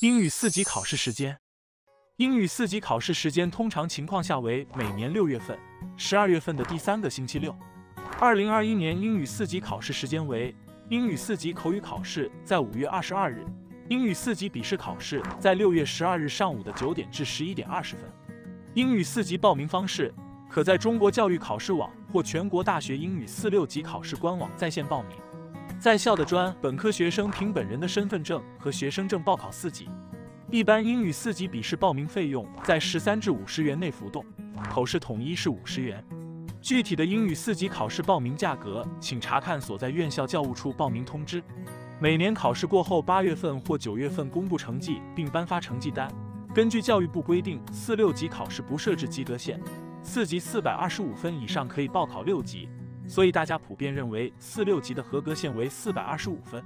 英语四级考试时间，英语四级考试时间通常情况下为每年六月份、十二月份的第三个星期六。二零二一年英语四级考试时间为：英语四级口语考试在五月二十二日，英语四级笔试考试在六月十二日上午的九点至十一点二十分。英语四级报名方式可在中国教育考试网或全国大学英语四六级考试官网在线报名。在校的专本科学生凭本人的身份证和学生证报考四级。一般英语四级笔试报名费用在十三至五十元内浮动，口试统一是五十元。具体的英语四级考试报名价格，请查看所在院校教务处报名通知。每年考试过后八月份或九月份公布成绩并颁发成绩单。根据教育部规定，四六级考试不设置及格线，四级四百二十五分以上可以报考六级。所以大家普遍认为四六级的合格线为四百二十五分。